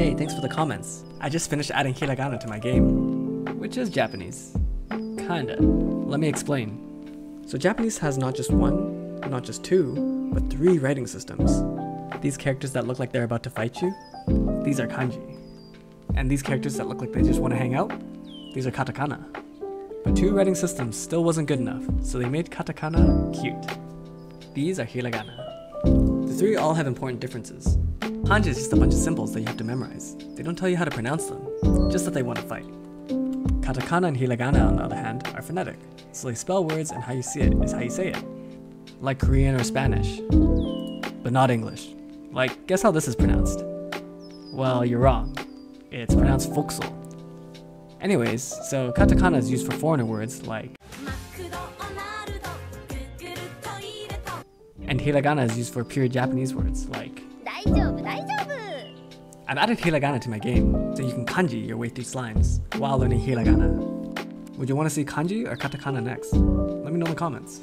Hey, thanks for the comments. I just finished adding hiragana to my game, which is Japanese. Kinda. Let me explain. So Japanese has not just one, not just two, but three writing systems. These characters that look like they're about to fight you, these are kanji. And these characters that look like they just want to hang out, these are katakana. But two writing systems still wasn't good enough, so they made katakana cute. These are hiragana. The three all have important differences. Kanji is just a bunch of symbols that you have to memorize. They don't tell you how to pronounce them, just that they want to fight. Katakana and hiragana, on the other hand, are phonetic, so they spell words and how you see it is how you say it. Like Korean or Spanish. But not English. Like, guess how this is pronounced? Well, you're wrong. It's pronounced "foxel." Anyways, so katakana is used for foreigner words like and hiragana is used for pure Japanese words like I've added hiragana to my game, so you can kanji your way through slimes while learning hiragana. Would you want to see kanji or katakana next? Let me know in the comments.